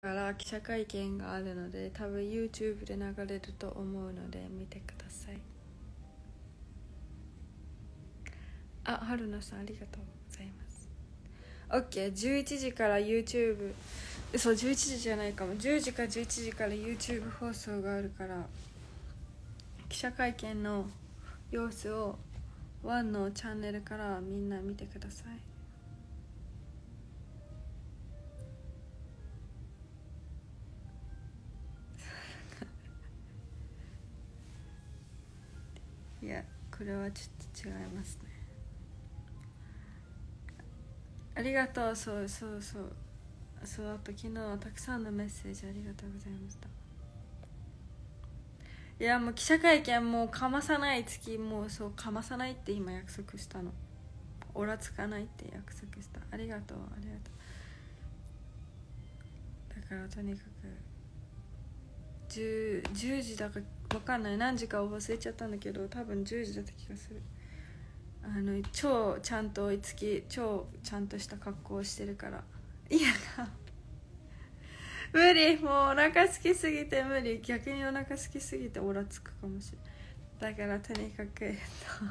から記者会見があるので多分 YouTube で流れると思うので見てください。あ春菜さんありがとうございます。OK11 時から YouTube そう11時じゃないかも。10時か11時から YouTube 放送があるから記者会見の様子をワンのチャンネルからみんな見てください。これはちょっと違いますね。ありがとう。そうそうそう。そうあと昨日はたくさんのメッセージありがとうございました。いやもう記者会見もうかまさない月もうそうかまさないって今約束したの。おらつかないって約束した。ありがとうありがとう。だからとにかく 10, 10時だか分かんない。何時かを忘れちゃったんだけど多分10時だった気がする。あの超ちゃんと追いつき超ちゃんとした格好をしてるから。いや 無理。もうお腹空きすぎて無理。逆にお腹空きすぎてオラつくかもしれない。だからとにかくえっと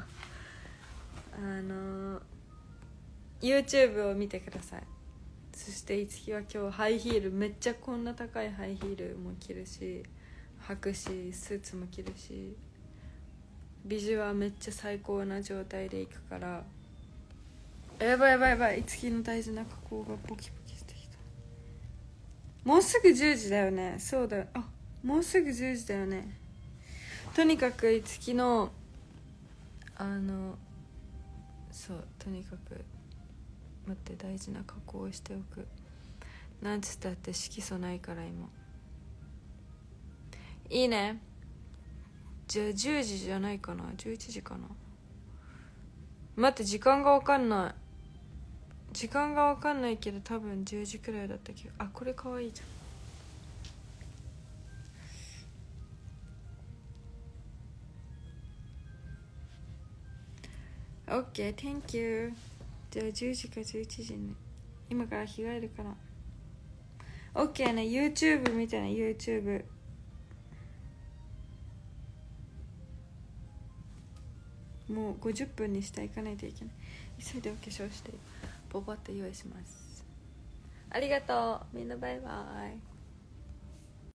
あの YouTube を見てください。そしていつきは今日ハイヒールめっちゃこんな高いハイヒールも着るし履くしスーツも着るしビジュはめっちゃ最高な状態で行くからやばいやばいやばいいつきの大事な加工がボキボキしてきた。もうすぐ10時だよね。そうだよ。あもうすぐ10時だよね。とにかくいつきのあのそうとにかく待って大事な加工をしておく。なんつったって色素ないから今。いいね。じゃあ10時じゃないかな。11時かな。待って時間が分かんない。時間が分かんないけど多分10時くらいだったけどあこれかわいいじゃん。OK thank you じゃあ10時か11時ね今から着替えるから。OK ね YouTube 見てね YouTube もう50分にしていかないといけない。急いでお化粧してポポって用意します。ありがとう。みんなバイバイ。